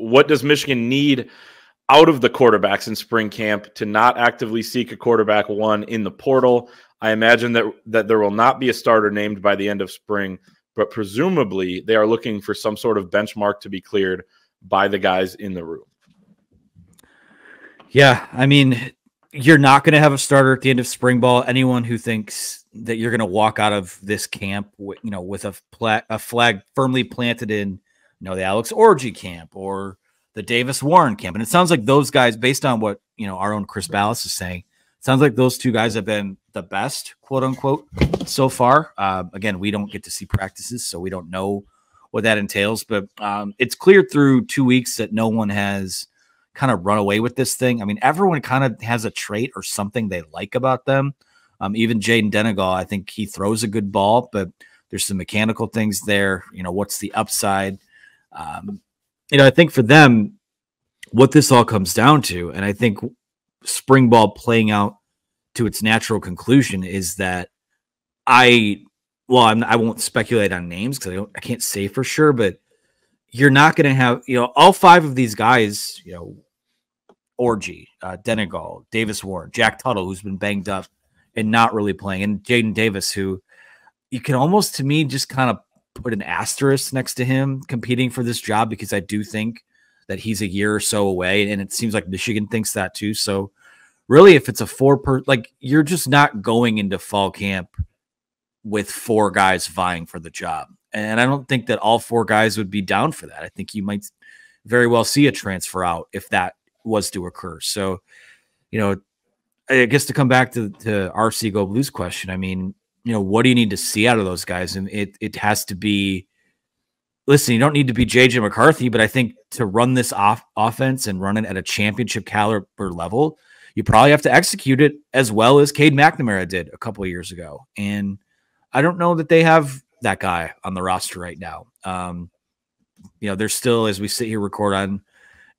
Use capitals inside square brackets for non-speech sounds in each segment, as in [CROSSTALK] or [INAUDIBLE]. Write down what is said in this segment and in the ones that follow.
what does Michigan need out of the quarterbacks in spring camp to not actively seek a quarterback one in the portal? I imagine that that there will not be a starter named by the end of spring, but presumably they are looking for some sort of benchmark to be cleared by the guys in the room. Yeah, I mean, you're not going to have a starter at the end of spring ball. Anyone who thinks that you're going to walk out of this camp, you know, with a, pla- a flag firmly planted in, you know, the Alex Orji camp or the Davis Warren camp, and it sounds like those guys, based on what you know, our own Chris Balas is saying, sounds like those two guys have been the best, quote unquote, so far. Uh, again, we don't get to see practices, so we don't know what that entails. But um, it's clear through two weeks that no one has kind of run away with this thing. I mean, everyone kind of has a trait or something they like about them. Um, even Jayden Denegal, I think he throws a good ball, but there's some mechanical things there. You know, what's the upside? Um, you know, I think for them, what this all comes down to, and I think spring ball playing out to its natural conclusion is that I well, I'm, I will not speculate on names because I don't, I can't say for sure, but you're not going to have, you know, all five of these guys, you know, Orji, uh, Denegal, Davis Warren, Jack Tuttle, who's been banged up and not really playing, and Jadyn Davis, who you can almost to me just kind of put an asterisk next to him competing for this job because I do think that he's a year or so away, and it seems like Michigan thinks that too. So, really, if it's a four per, like you're just not going into fall camp with four guys vying for the job. And I don't think that all four guys would be down for that. I think you might very well see a transfer out if that was to occur. So, you know, I guess to come back to, to RC Go Blues question, I mean, you know, what do you need to see out of those guys? And it it has to be listen, you don't need to be JJ McCarthy, but I think to run this off offense and run it at a championship caliber level, you probably have to execute it as well as Cade McNamara did a couple years ago. And I don't know that they have that guy on the roster right now. Um, you know, there's still, as we sit here record on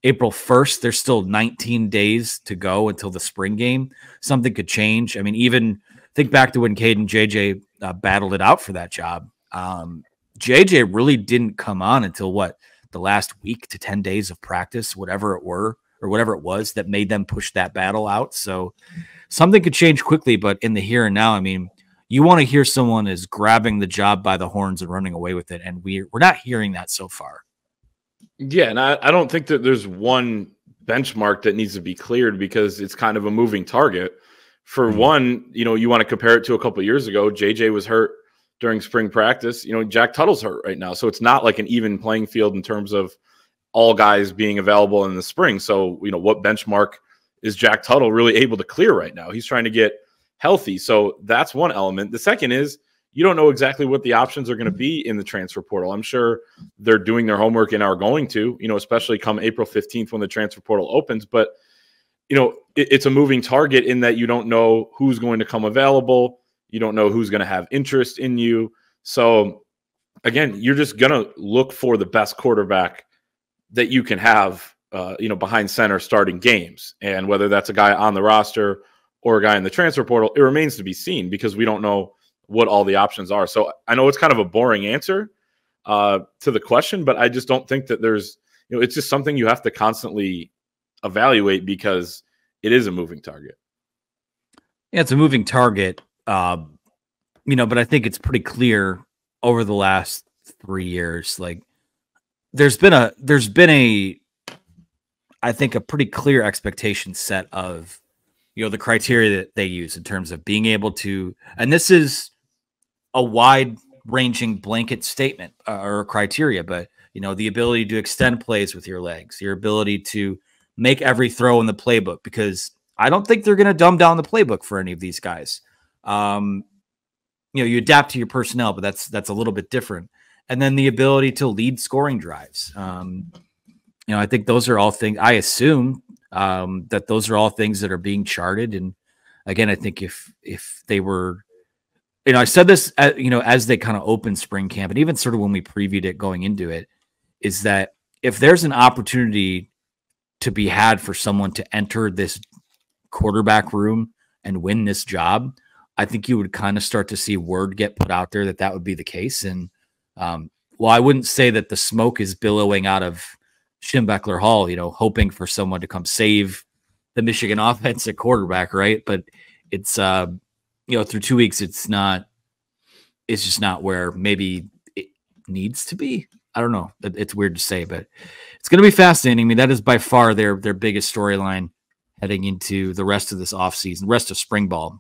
April 1st, there's still 19 days to go until the spring game. Something could change. I mean, even think back to when Cade and JJ uh, battled it out for that job. Um, JJ really didn't come on until what the last week to 10 days of practice, whatever it were or whatever it was that made them push that battle out. So something could change quickly, but in the here and now, I mean, you want to hear someone is grabbing the job by the horns and running away with it. And we, we're not hearing that so far. Yeah. And I, I don't think that there's one benchmark that needs to be cleared because it's kind of a moving target. For mm-hmm. one, you know, you want to compare it to a couple years ago. JJ was hurt during spring practice. You know, Jack Tuttle's hurt right now. So it's not like an even playing field in terms of all guys being available in the spring. So, you know, what benchmark is Jack Tuttle really able to clear right now? He's trying to get healthy. So that's one element. The second is you don't know exactly what the options are going to be in the transfer portal. I'm sure they're doing their homework and are going to, you know, especially come April 15th when the transfer portal opens. But, you know, it, it's a moving target in that you don't know who's going to come available. You don't know who's going to have interest in you. So, again, you're just going to look for the best quarterback that you can have, uh, you know, behind center starting games. And whether that's a guy on the roster or a guy in the transfer portal, it remains to be seen because we don't know what all the options are. So I know it's kind of a boring answer uh, to the question, but I just don't think that there's, you know, it's just something you have to constantly evaluate because it is a moving target. Yeah, it's a moving target. Uh, you know, but I think it's pretty clear over the last three years, like there's been a there's been a I think a pretty clear expectation set of you know the criteria that they use in terms of being able to and this is a wide ranging blanket statement uh, or criteria but you know the ability to extend plays with your legs your ability to make every throw in the playbook because i don't think they're going to dumb down the playbook for any of these guys. Um you know you adapt to your personnel but that's that's a little bit different. And then the ability to lead scoring drives. Um you know i think those are all things i assume um, that those are all things that are being charted. And again, I think if if they were, you know, I said this, at, you know, as they kind of open spring camp, and even sort of when we previewed it going into it, is that if there's an opportunity to be had for someone to enter this quarterback room and win this job, I think you would kind of start to see word get put out there that that would be the case. And um, well, I wouldn't say that the smoke is billowing out of Schembechler Hall, you know, hoping for someone to come save the Michigan [LAUGHS] offense at quarterback, right? But it's uh, you know, through two weeks, it's not it's just not where maybe it needs to be. I don't know. It's weird to say, but it's going to be fascinating. I mean, that is by far their their biggest storyline heading into the rest of this offseason, rest of spring ball.